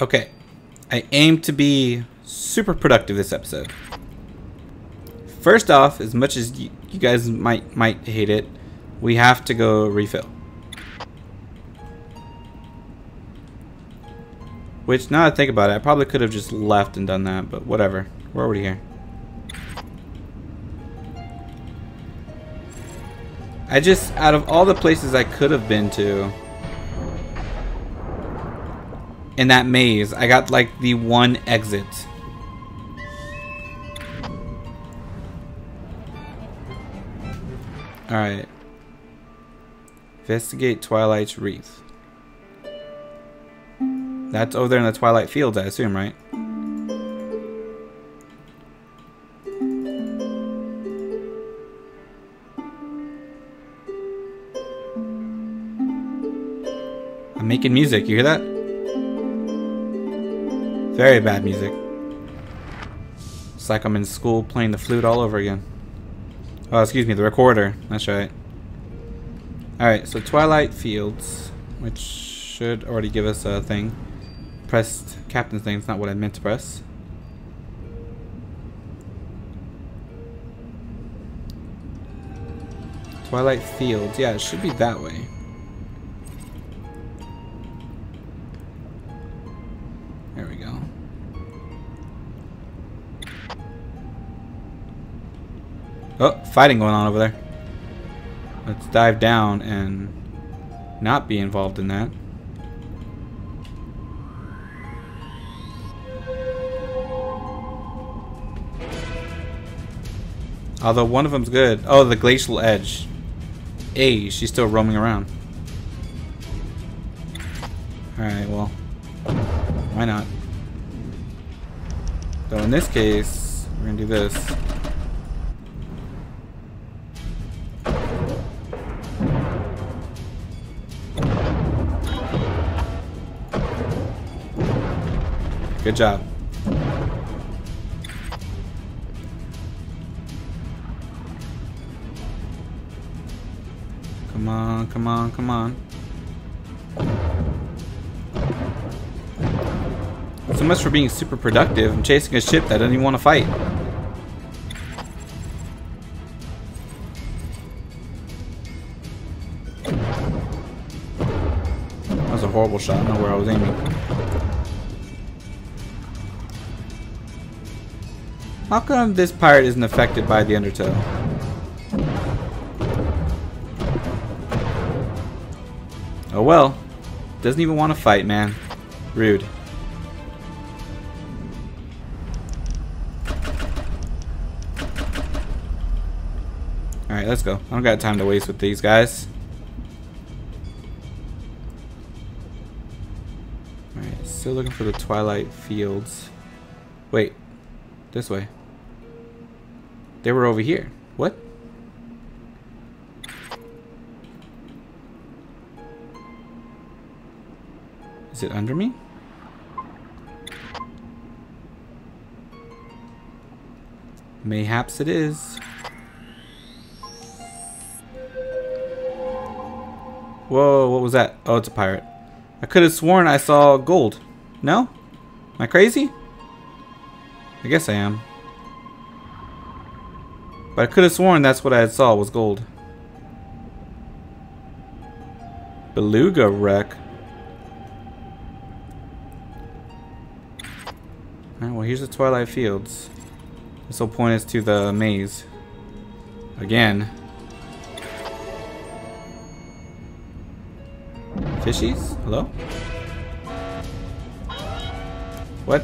Okay. I aim to be super productive this episode. First off, as much as you guys might might hate it, we have to go refill. Which, now I think about it, I probably could have just left and done that, but whatever. We're already here. I just, out of all the places I could have been to, in that maze, I got like the one exit. Alright. Investigate Twilight's Wreath. That's over there in the Twilight Fields, I assume, right? I'm making music, you hear that? Very bad music. It's like I'm in school playing the flute all over again. Oh, excuse me, the recorder. That's right. Alright, so Twilight Fields, which should already give us a thing. Pressed captain's name, it's not what I meant to press. Twilight Fields, yeah, it should be that way. Oh, fighting going on over there. Let's dive down and not be involved in that. Although one of them's good. Oh, the glacial edge. Hey, she's still roaming around. Alright, well. Why not? So in this case, we're gonna do this. Good job. Come on, come on, come on. So much for being super productive. I'm chasing a ship that doesn't even want to fight. That was a horrible shot. I don't know where I was aiming. How come this pirate isn't affected by the undertow? Oh well. Doesn't even want to fight, man. Rude. Alright, let's go. I don't got time to waste with these guys. Alright, still looking for the Twilight Fields. Wait. This way. They were over here. What? Is it under me? Mayhaps it is. Whoa, what was that? Oh, it's a pirate. I could have sworn I saw gold. No? Am I crazy? I guess I am. But I could have sworn that's what I saw was gold. Beluga wreck. Alright, well here's the Twilight Fields. This will point us to the maze. Again. Fishies? Hello? What?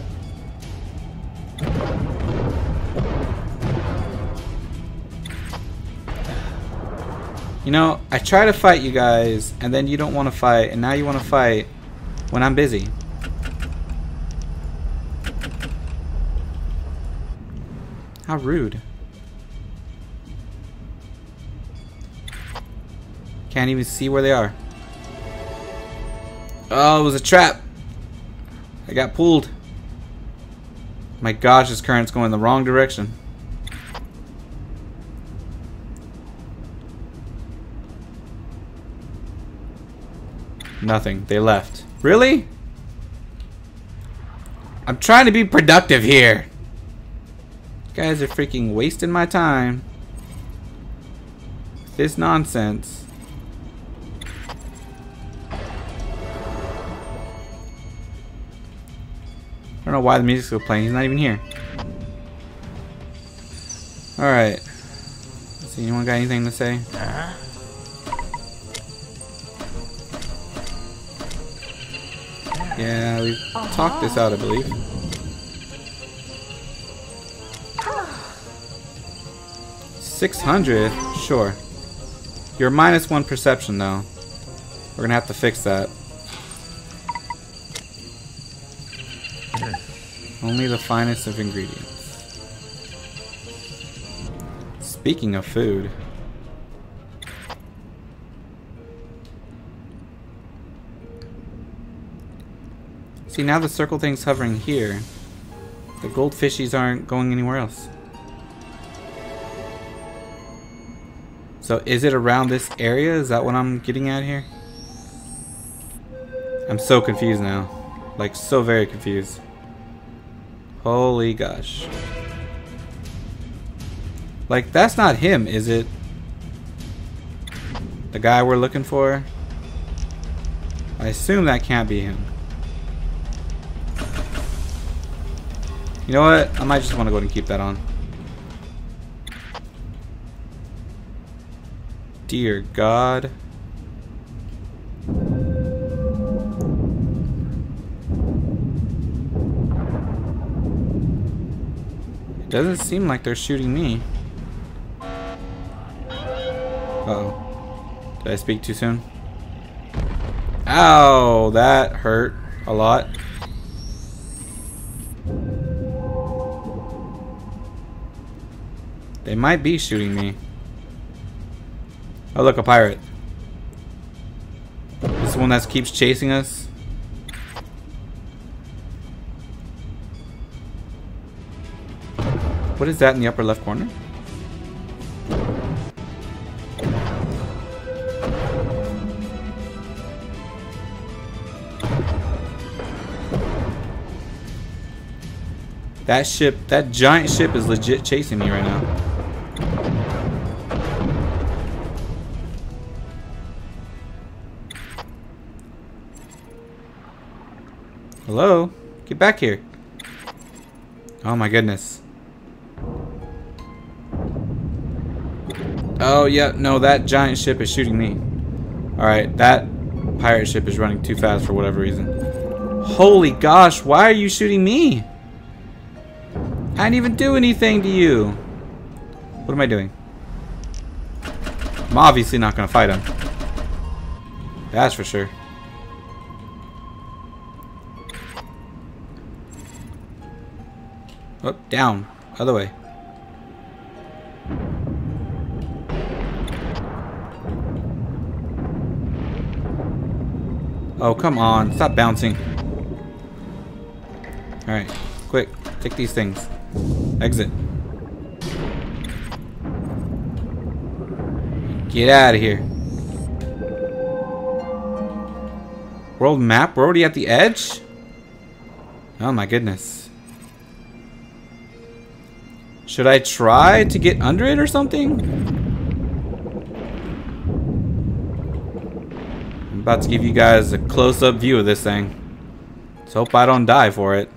You know, I try to fight you guys, and then you don't want to fight, and now you want to fight when I'm busy. How rude. Can't even see where they are. Oh, it was a trap. I got pulled. My gosh, this current's going the wrong direction. Nothing. They left. Really? I'm trying to be productive here. You guys are freaking wasting my time. This nonsense. I don't know why the music's still playing. He's not even here. Alright. See, anyone got anything to say? Yeah, we've talked this out, I believe. Six hundred, sure. You're minus one perception, though. We're gonna have to fix that. Only the finest of ingredients. Speaking of food. See, now the circle thing's hovering here. The goldfishies aren't going anywhere else. So is it around this area? Is that what I'm getting at here? I'm so confused now. Like, so very confused. Holy gosh. Like, that's not him, is it? The guy we're looking for? I assume that can't be him. You know what? I might just want to go ahead and keep that on. Dear God. It doesn't seem like they're shooting me. Uh oh Did I speak too soon? Ow! That hurt a lot. They might be shooting me. Oh, look, a pirate. This is one that keeps chasing us. What is that in the upper left corner? That ship, that giant ship is legit chasing me right now. Hello? Get back here. Oh my goodness. Oh, yeah. No, that giant ship is shooting me. Alright, that pirate ship is running too fast for whatever reason. Holy gosh, why are you shooting me? I didn't even do anything to you. What am I doing? I'm obviously not going to fight him. That's for sure. Oh, down. Other way. Oh, come on. Stop bouncing. Alright. Quick. Take these things. Exit. Get out of here. World map? We're already at the edge? Oh my goodness. Should I try to get under it or something? I'm about to give you guys a close-up view of this thing. Let's hope I don't die for it.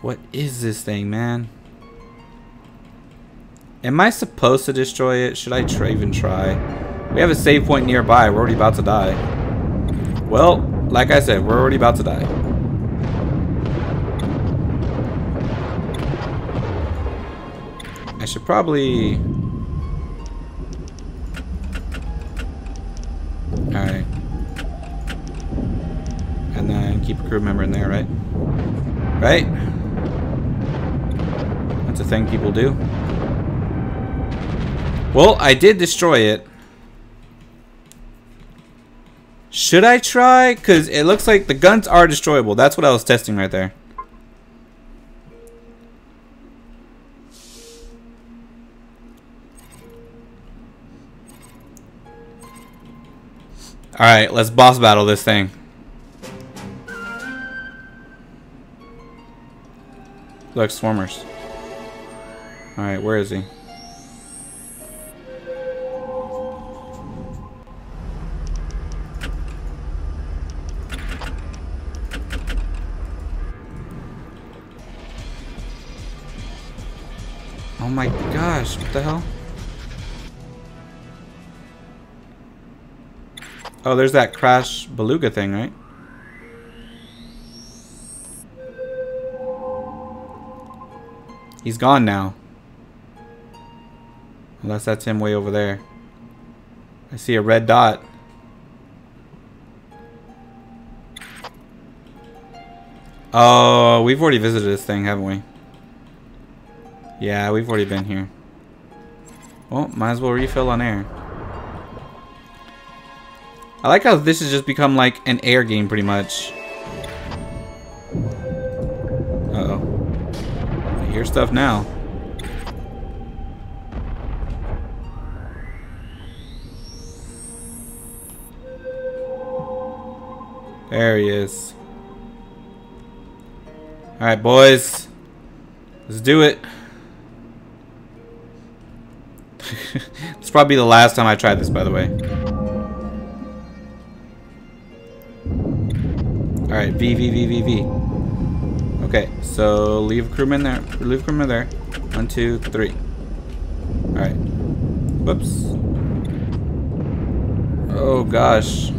What is this thing, man? Am I supposed to destroy it? Should I try, even try? We have a save point nearby. We're already about to die. Well, like I said, we're already about to die. Should probably... Alright. And then keep a crew member in there, right? Right? That's a thing people do. Well, I did destroy it. Should I try? Because it looks like the guns are destroyable. That's what I was testing right there. Alright, let's boss battle this thing. Like swarmers. Alright, where is he? Oh my gosh, what the hell? Oh, there's that crash beluga thing, right? He's gone now. Unless that's him way over there. I see a red dot. Oh, we've already visited this thing, haven't we? Yeah, we've already been here. Well, might as well refill on air. I like how this has just become like an air game pretty much. Uh oh I hear stuff now. There he is. Alright, boys. Let's do it. it's probably the last time I tried this, by the way. Alright, V, V, V, V, V. Okay, so leave crewman there. Leave crewman there. One, two, three. Alright. Whoops. Oh, gosh.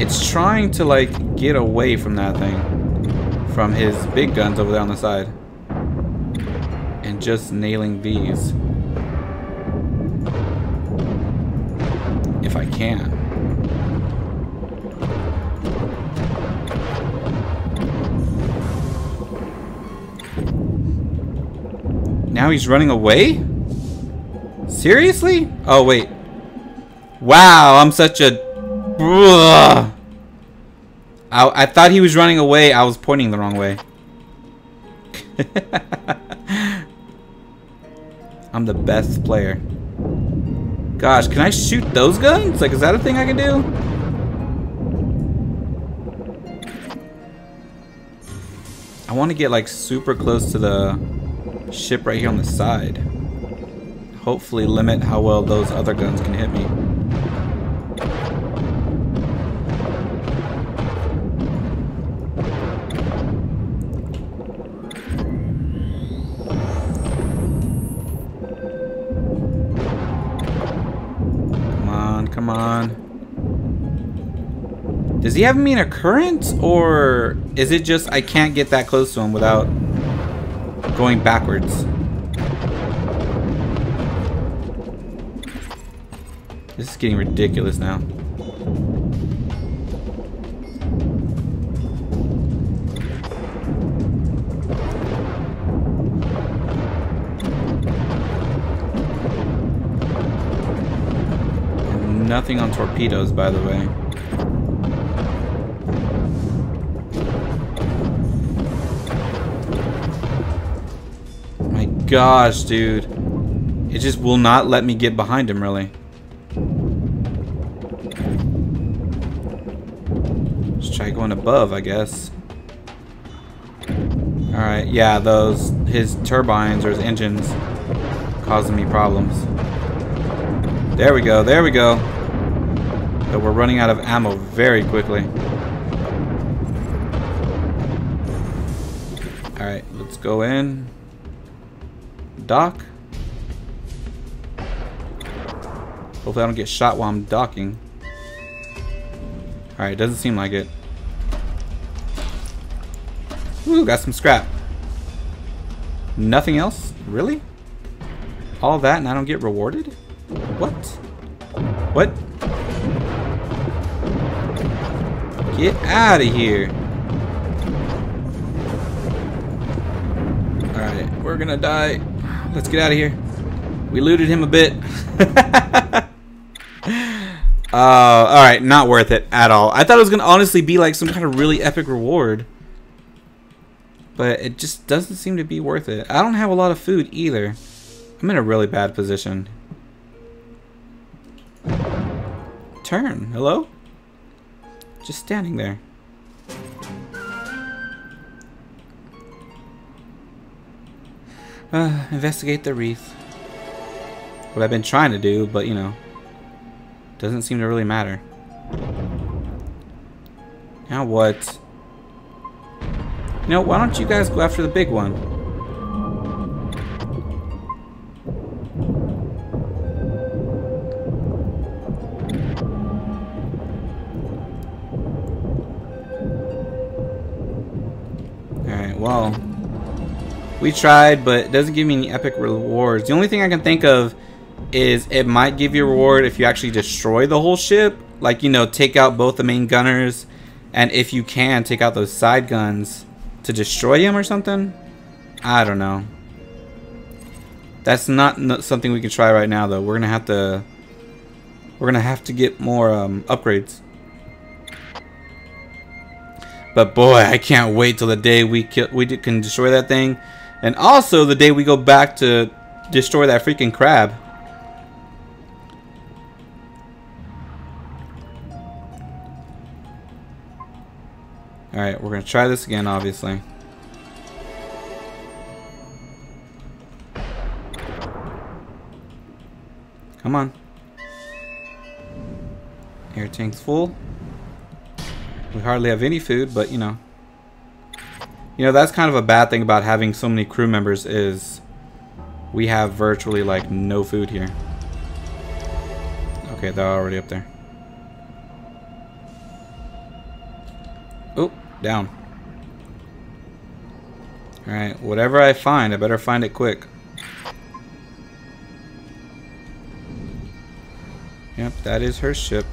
It's trying to, like, get away from that thing. From his big guns over there on the side. And just nailing these. Can. Now he's running away? Seriously? Oh, wait. Wow, I'm such a... I, I thought he was running away. I was pointing the wrong way. I'm the best player. Gosh, can I shoot those guns? Like, is that a thing I can do? I want to get, like, super close to the ship right here on the side. Hopefully limit how well those other guns can hit me. Come on. Does he have me in a current? Or is it just I can't get that close to him without going backwards? This is getting ridiculous now. Nothing on torpedoes, by the way. My gosh, dude. It just will not let me get behind him, really. Let's try going above, I guess. Alright, yeah, those, his turbines or his engines causing me problems. There we go, there we go. But we're running out of ammo very quickly. Alright, let's go in. Dock. Hopefully I don't get shot while I'm docking. Alright, doesn't seem like it. Ooh, got some scrap. Nothing else? Really? All that and I don't get rewarded? What? What? Get out of here. Alright, we're gonna die. Let's get out of here. We looted him a bit. uh, alright, not worth it at all. I thought it was gonna honestly be like some kind of really epic reward. But it just doesn't seem to be worth it. I don't have a lot of food either. I'm in a really bad position. Turn. Hello? Just standing there. Uh, investigate the wreath. What I've been trying to do, but you know, doesn't seem to really matter. Now what? You know, why don't you guys go after the big one? Well. We tried, but it doesn't give me any epic rewards. The only thing I can think of is it might give you a reward if you actually destroy the whole ship. Like, you know, take out both the main gunners. And if you can, take out those side guns to destroy him or something. I don't know. That's not something we can try right now, though. We're going to have to... We're going to have to get more um, upgrades. But boy, I can't wait till the day we kill, we can destroy that thing. And also the day we go back to destroy that freaking crab. Alright, we're going to try this again, obviously. Come on. Air tank's full. We hardly have any food, but you know. You know, that's kind of a bad thing about having so many crew members is we have virtually like no food here. Okay, they're already up there. Oh, down. Alright, whatever I find, I better find it quick. Yep, that is her ship.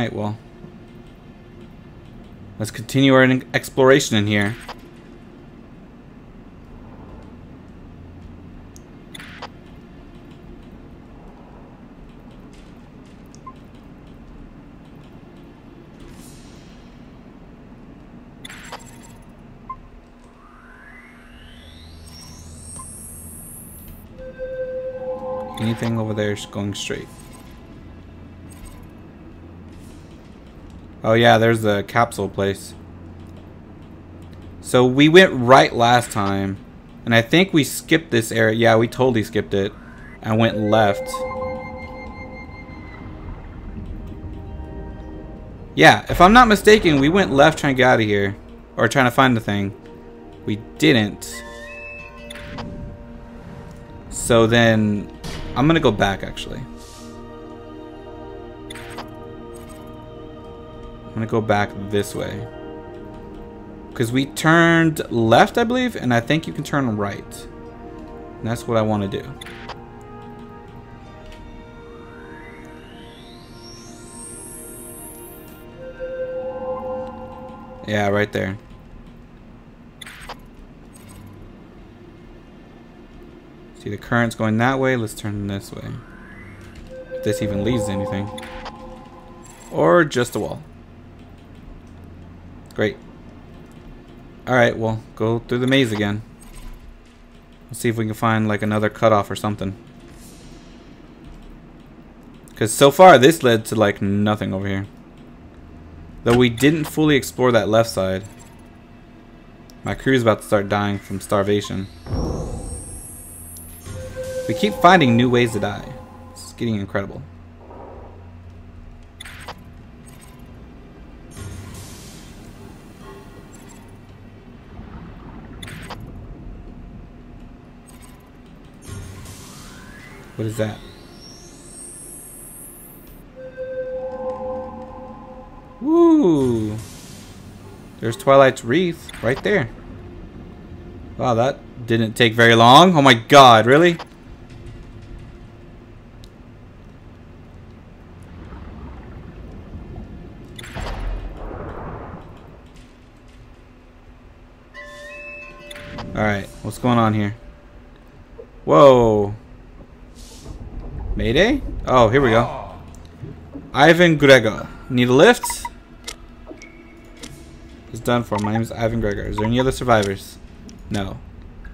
Alright, well. Let's continue our exploration in here. Anything over there is going straight. Oh yeah, there's the capsule place. So we went right last time. And I think we skipped this area. Yeah, we totally skipped it. And went left. Yeah, if I'm not mistaken, we went left trying to get out of here. Or trying to find the thing. We didn't. So then, I'm going to go back actually. Gonna go back this way. Because we turned left, I believe, and I think you can turn right. And that's what I want to do. Yeah, right there. See, the current's going that way. Let's turn this way. If this even leads to anything. Or just a wall. Great. Alright, well, go through the maze again. Let's see if we can find like another cutoff or something. Because so far this led to like nothing over here. Though we didn't fully explore that left side. My crew's about to start dying from starvation. We keep finding new ways to die. It's getting incredible. What is that? Woo! There's Twilight's wreath right there. Wow, that didn't take very long. Oh my god, really? Alright, what's going on here? Whoa. Mayday? Oh, here we go. Ivan Gregor. Need a lift? It's done for. My name is Ivan Gregor. Is there any other survivors? No.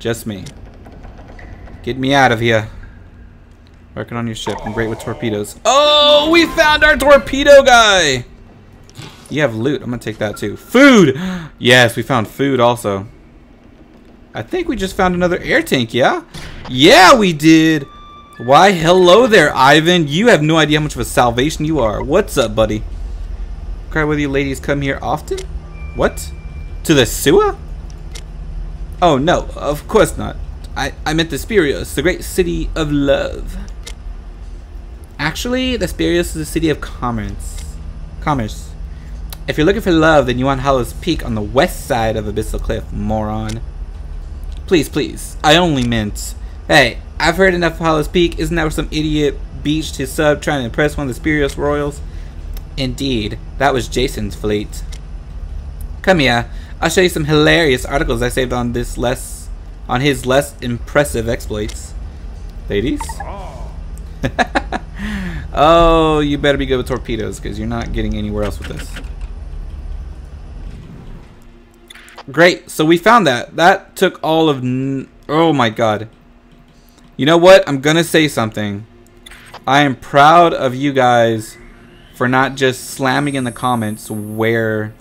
Just me. Get me out of here. Working on your ship. I'm great with torpedoes. Oh, we found our torpedo guy! You have loot. I'm gonna take that too. Food! Yes, we found food also. I think we just found another air tank, yeah? Yeah, we did! Why, hello there, Ivan. You have no idea how much of a salvation you are. What's up, buddy? Cry whether you ladies come here often? What? To the sewer? Oh, no, of course not. I, I meant the Spirios, the great city of love. Actually, the Spirios is the city of commerce. Commerce. If you're looking for love, then you want Hallows Peak on the west side of Abyssal Cliff, moron. Please, please. I only meant... Hey, I've heard enough of Hallows Peak. Isn't that where some idiot beached his sub trying to impress one of the spurious Royals? Indeed, that was Jason's fleet. Come here, I'll show you some hilarious articles I saved on this less, on his less impressive exploits. Ladies? oh, you better be good with torpedoes because you're not getting anywhere else with this. Great, so we found that. That took all of... oh my god. You know what? I'm gonna say something. I am proud of you guys for not just slamming in the comments where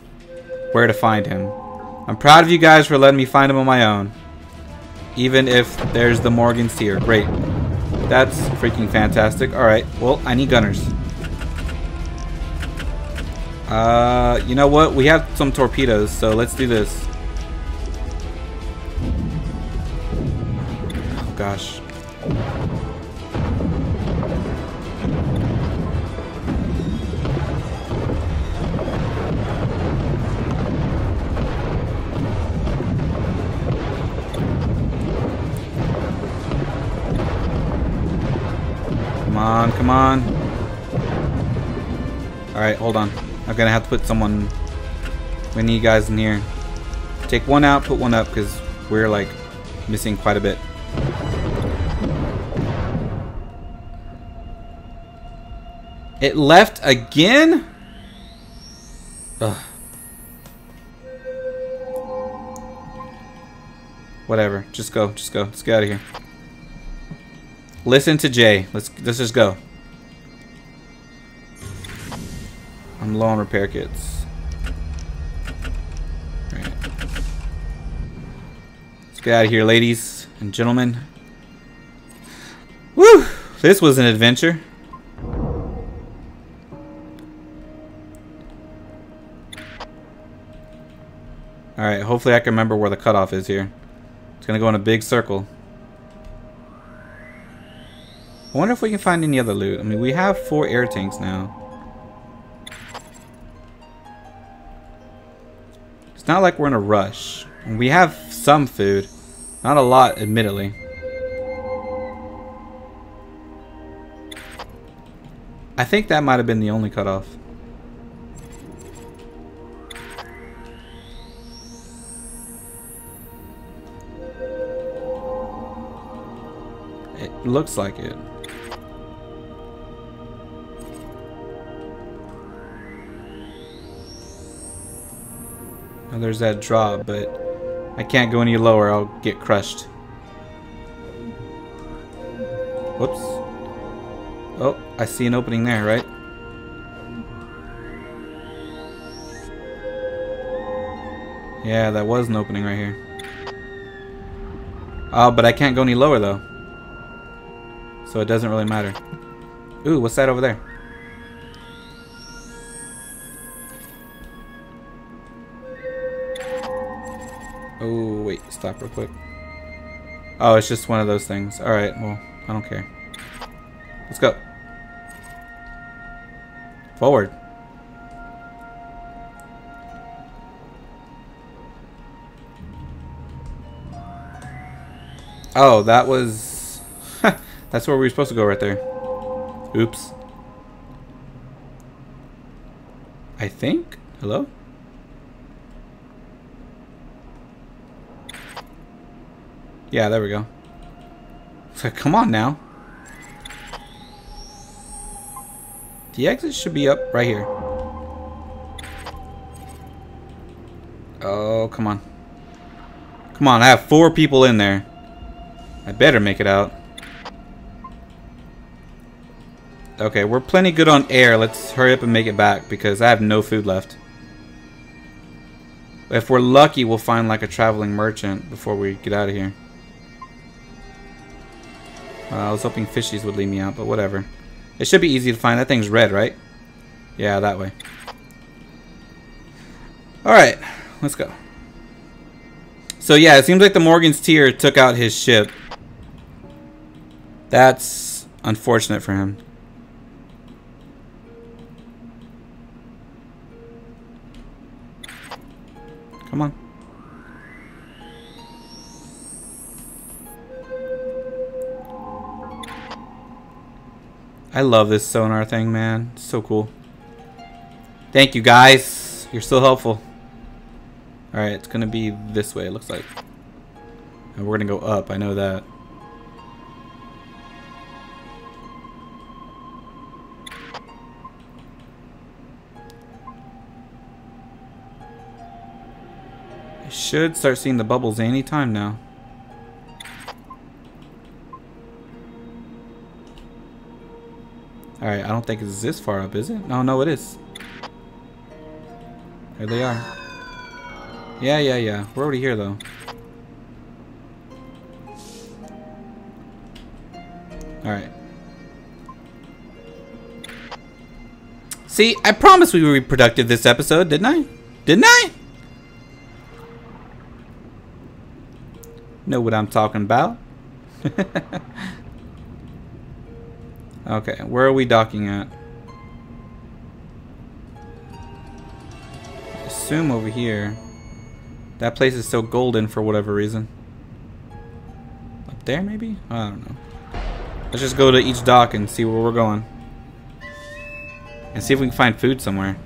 where to find him. I'm proud of you guys for letting me find him on my own. Even if there's the Morgans here. Great. That's freaking fantastic. Alright, well, I need gunners. Uh, you know what? We have some torpedoes, so let's do this. Oh, gosh. On, come on. Alright, hold on. I'm gonna have to put someone... We need guys in here. Take one out, put one up, because we're, like, missing quite a bit. It left again? Ugh. Whatever. Just go. Just go. Let's get out of here. Listen to Jay. Let's let's just go. I'm low on repair kits. Let's get out of here, ladies and gentlemen. Woo! This was an adventure. Alright, hopefully I can remember where the cutoff is here. It's gonna go in a big circle. I wonder if we can find any other loot. I mean, we have four air tanks now. It's not like we're in a rush. We have some food. Not a lot, admittedly. I think that might have been the only cutoff. Looks like it. And there's that draw, but I can't go any lower. I'll get crushed. Whoops. Oh, I see an opening there, right? Yeah, that was an opening right here. Oh, but I can't go any lower, though. So it doesn't really matter. Ooh, what's that over there? Oh, wait, stop real quick. Oh, it's just one of those things. Alright, well, I don't care. Let's go. Forward. Oh, that was... That's where we were supposed to go right there. Oops. I think? Hello? Yeah, there we go. So come on now. The exit should be up right here. Oh, come on. Come on, I have four people in there. I better make it out. Okay, we're plenty good on air. Let's hurry up and make it back because I have no food left. If we're lucky, we'll find like a traveling merchant before we get out of here. Uh, I was hoping fishies would lead me out, but whatever. It should be easy to find. That thing's red, right? Yeah, that way. Alright, let's go. So yeah, it seems like the Morgan's Tear took out his ship. That's unfortunate for him. Come on. I love this sonar thing, man. It's so cool. Thank you, guys. You're so helpful. Alright, it's gonna be this way, it looks like. And we're gonna go up, I know that. Should start seeing the bubbles any time now. Alright, I don't think it's this far up, is it? No, no, it is. There they are. Yeah, yeah, yeah. We're already here, though. Alright. See, I promised we would be productive this episode, didn't I? Didn't I? Know what I'm talking about. okay, where are we docking at? assume over here. That place is so golden for whatever reason. Up there, maybe? I don't know. Let's just go to each dock and see where we're going. And see if we can find food somewhere.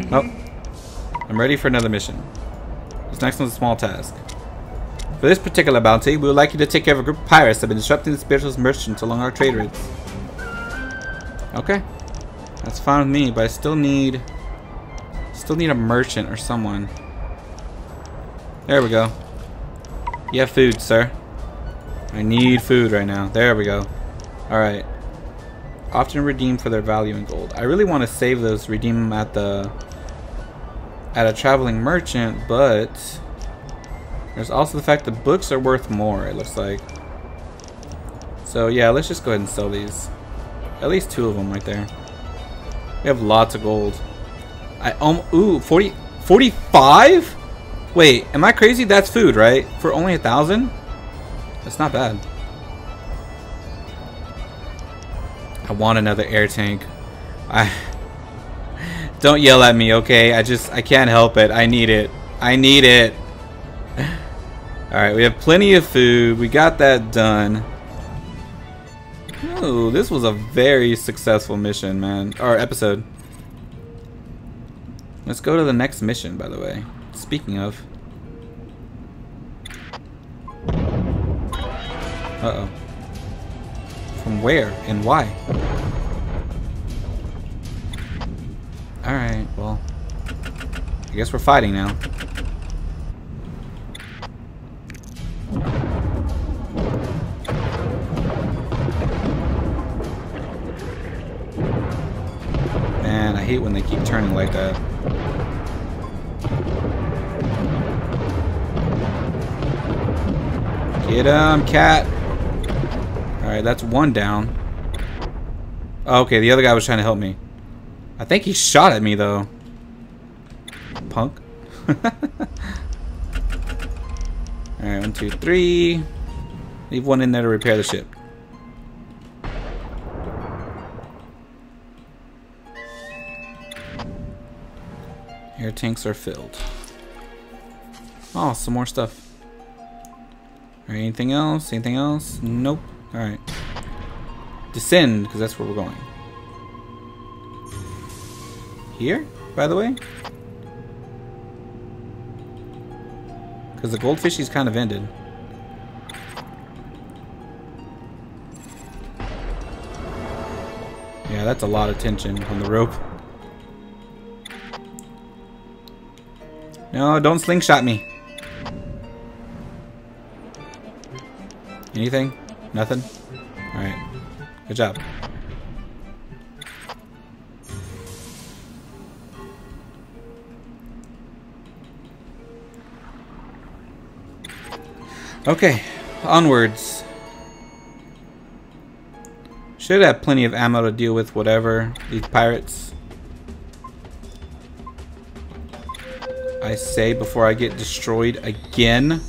Oh. I'm ready for another mission. This next one's a small task. For this particular bounty, we would like you to take care of a group of pirates that have been disrupting the spiritualist merchants along our trade routes. Okay. That's fine with me, but I still need Still need a merchant or someone. There we go. You have food, sir. I need food right now. There we go. Alright. Often redeemed for their value in gold. I really want to save those, redeem them at the at a traveling merchant, but there's also the fact that books are worth more, it looks like. So yeah, let's just go ahead and sell these. At least two of them right there. We have lots of gold. I um ooh 40 45 wait am I crazy that's food right for only a thousand that's not bad I want another air tank I don't yell at me okay I just I can't help it I need it I need it alright we have plenty of food we got that done Oh, this was a very successful mission, man. Or episode. Let's go to the next mission, by the way. Speaking of. Uh-oh. From where and why? Alright, well. I guess we're fighting now. Man, I hate when they keep turning like that. Get him, cat. Alright, that's one down. Oh, okay, the other guy was trying to help me. I think he shot at me, though. Punk. Alright, one, two, three. Leave one in there to repair the ship. Air tanks are filled. Oh, some more stuff. Right, anything else? Anything else? Nope. Alright. Descend, because that's where we're going here, by the way? Because the goldfishy's kind of ended. Yeah, that's a lot of tension on the rope. No, don't slingshot me. Anything? Nothing? Alright. Good job. Okay, onwards. Should have plenty of ammo to deal with whatever these pirates. I say before I get destroyed again.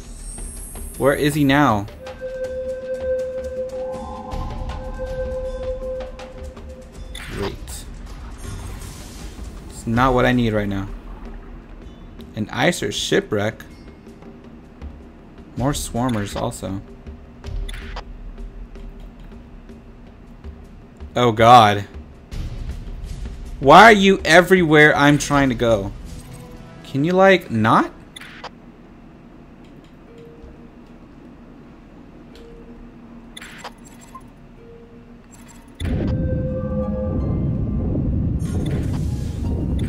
Where is he now? Great. It's not what I need right now. An icer shipwreck? More swarmers also. Oh god. Why are you everywhere I'm trying to go? Can you like not?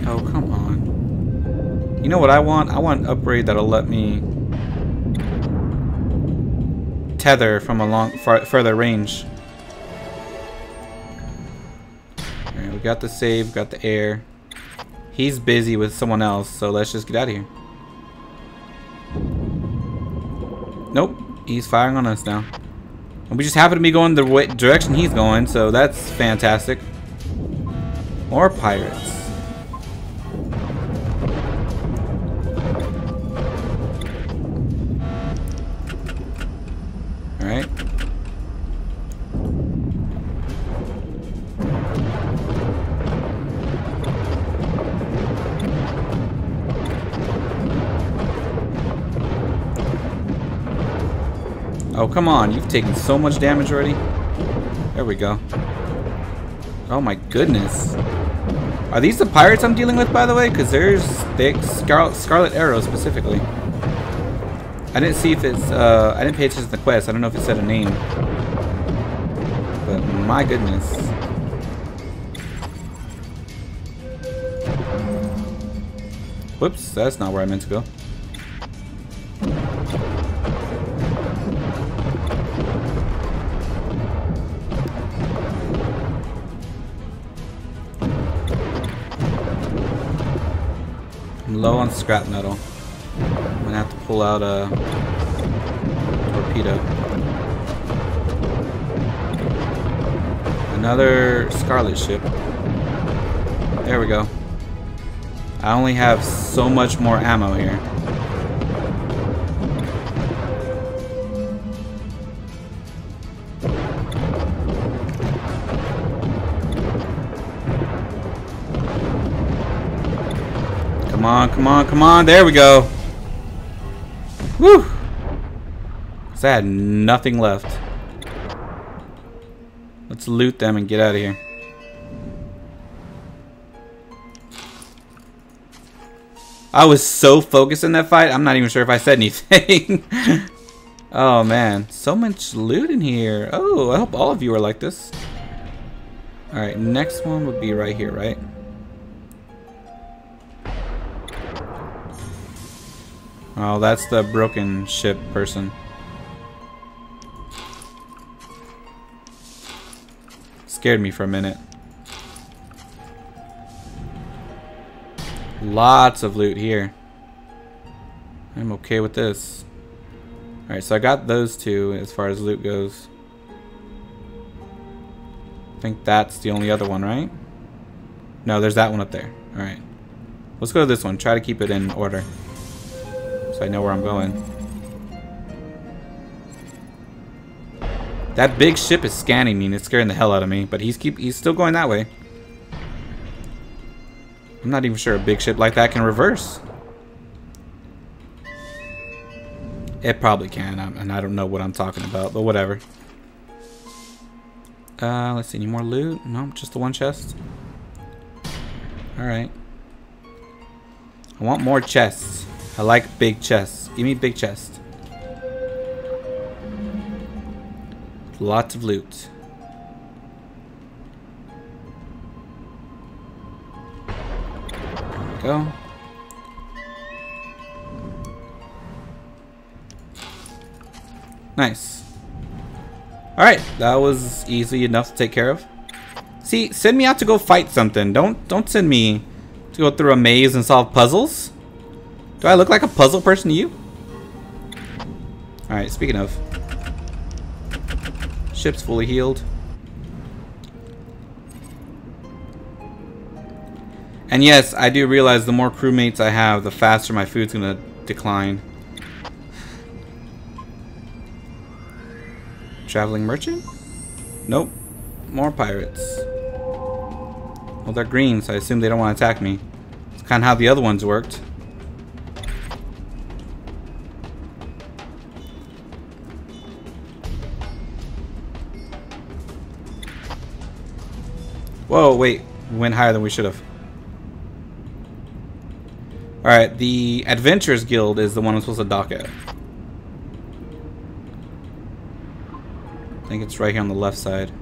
Oh, come on. You know what I want? I want an upgrade that'll let me tether from a long far, further range. We got the save, got the air. He's busy with someone else, so let's just get out of here. Nope, he's firing on us now. And we just happen to be going the direction he's going, so that's fantastic. More pirates. Come on. You've taken so much damage already. There we go. Oh my goodness. Are these the pirates I'm dealing with, by the way? Because there's thick Scar Scarlet Arrow specifically. I didn't see if it's, uh, I didn't pay attention to the quest. I don't know if it said a name. But my goodness. Whoops, that's not where I meant to go. On scrap metal. I'm gonna have to pull out a torpedo. Another Scarlet ship. There we go. I only have so much more ammo here. Come on, come on. There we go. Woo! Cause I had nothing left. Let's loot them and get out of here. I was so focused in that fight, I'm not even sure if I said anything. oh man, so much loot in here. Oh, I hope all of you are like this. Alright, next one would be right here, right? Oh, that's the broken ship person. Scared me for a minute. Lots of loot here. I'm okay with this. Alright, so I got those two as far as loot goes. I think that's the only other one, right? No, there's that one up there. Alright. Let's go to this one. Try to keep it in order so I know where I'm going. That big ship is scanning me and it's scaring the hell out of me, but he's keep he's still going that way. I'm not even sure a big ship like that can reverse. It probably can, and I don't know what I'm talking about, but whatever. Uh, let's see, any more loot? No, just the one chest. Alright. I want more chests. I like big chests. Give me big chest. Lots of loot. Go. Nice. Alright, that was easy enough to take care of. See, send me out to go fight something. Don't don't send me to go through a maze and solve puzzles. Do I look like a puzzle person to you? Alright, speaking of. Ship's fully healed. And yes, I do realize the more crewmates I have, the faster my food's gonna decline. Traveling merchant? Nope. More pirates. Well, they're green, so I assume they don't want to attack me. It's kind of how the other ones worked. Whoa, wait. We went higher than we should have. Alright, the Adventurers Guild is the one I'm supposed to dock at. I think it's right here on the left side.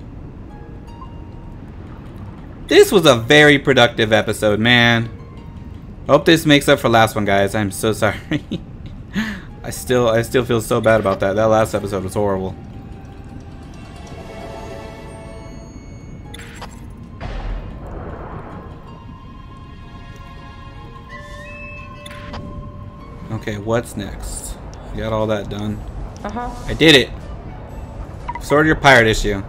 This was a very productive episode, man. Hope this makes up for last one, guys. I'm so sorry. I still I still feel so bad about that. That last episode was horrible. Okay, what's next? You got all that done. Uh-huh. I did it. Sorted your pirate issue.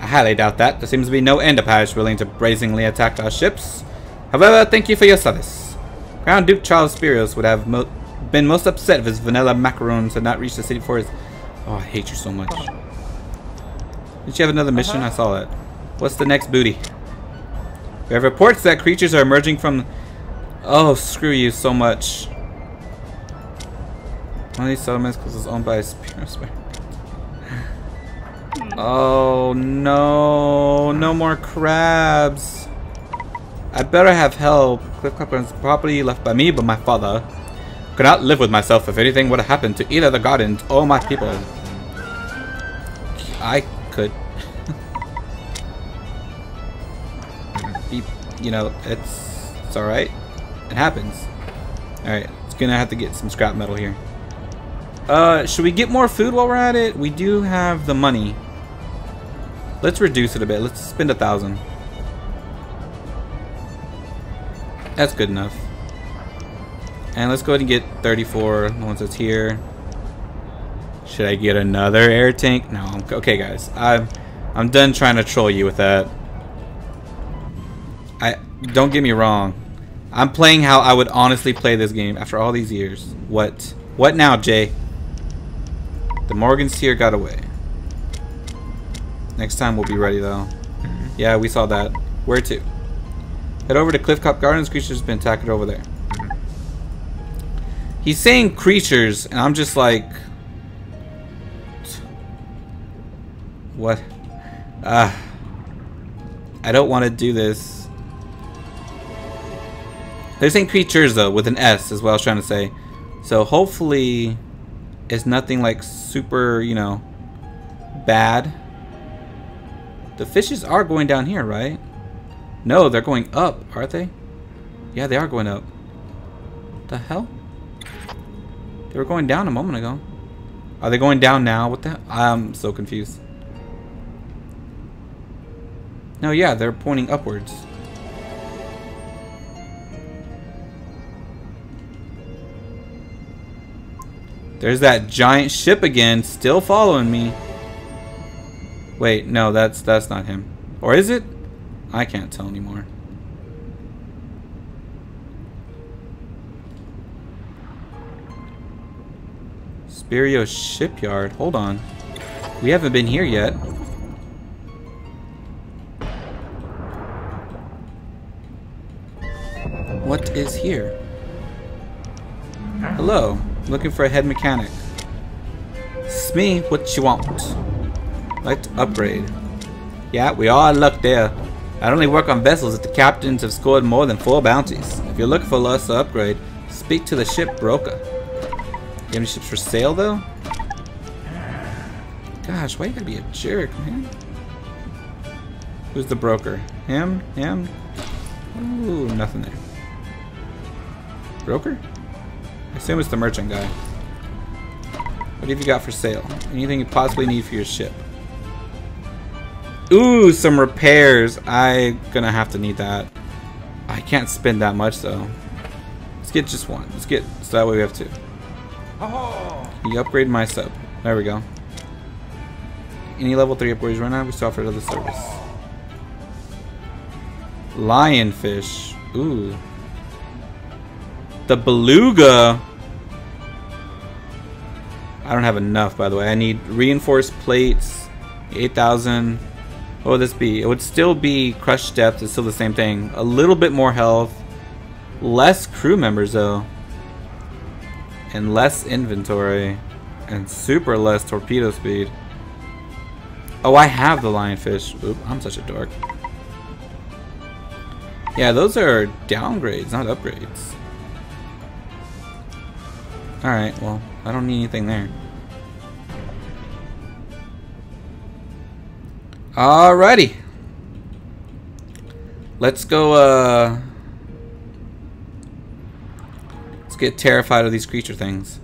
I highly doubt that. There seems to be no end of pirates willing to brazenly attack our ships. However, thank you for your service. Crown Duke Charles Spirios would have mo been most upset if his vanilla macaroons had not reached the city before his... Oh, I hate you so much. Did you have another mission? Uh -huh. I saw that. What's the next booty? We have reports that creatures are emerging from... Oh, screw you so much. One of these settlements because it's owned by a spirit. Oh no, no more crabs. I better have help. Cliff Copper's property left by me, but my father. Could not live with myself if anything would have happened to either the gardens or my people. I could. Be, you know, it's it's all right. It happens. All right, it's gonna have to get some scrap metal here. Uh, should we get more food while we're at it? We do have the money. Let's reduce it a bit. Let's spend a thousand. That's good enough. And let's go ahead and get 34, the ones that's here. Should I get another air tank? No, I'm, okay guys. I'm, I'm done trying to troll you with that. I Don't get me wrong. I'm playing how I would honestly play this game after all these years. What? What now, Jay? The Morgans here got away. Next time we'll be ready though. Mm-hmm. Yeah, we saw that. Where to? Head over to Cliffcop Gardens. Creatures been attacked over there. He's saying creatures, and I'm just like, what? Ah, uh, I don't want to do this. They're saying creatures though, with an S, is what I was trying to say. So hopefully is nothing like super, you know, bad. The fishes are going down here, right? No, they're going up, aren't they? Yeah, they are going up. The hell? They were going down a moment ago. Are they going down now? What the I'm so confused. No, yeah, they're pointing upwards. There's that giant ship again, still following me. Wait, no, that's that's not him. Or is it? I can't tell anymore. Spirio Shipyard. Hold on. We haven't been here yet. What is here? Hello. Looking for a head mechanic. It's me. What you want? Like to upgrade. Yeah, we are in luck there. I only work on vessels if the captains have scored more than four bounties. If you're looking for us to upgrade, speak to the ship broker. You have any ships for sale though? Gosh, why you gotta be a jerk, man? Who's the broker? Him? Him? Ooh, nothing there. Broker? I assume it's the merchant guy. What have you got for sale? Anything you possibly need for your ship? Ooh, some repairs. I gonna have to need that. I can't spend that much though. Let's get just one. Let's get so that way we have two. You upgrade my sub. There we go. Any level 3 upgrades right now, we still offer other service. Lionfish. Ooh. The beluga. I don't have enough, by the way. I need reinforced plates. 8,000. What would this be? It would still be crushed depth. It's still the same thing. A little bit more health. Less crew members, though. And less inventory. And super less torpedo speed. Oh, I have the lionfish. Oop, I'm such a dork. Yeah, those are downgrades, not upgrades. Alright, well, I don't need anything there. Alrighty. Let's go, uh... Let's get terrified of these creature things.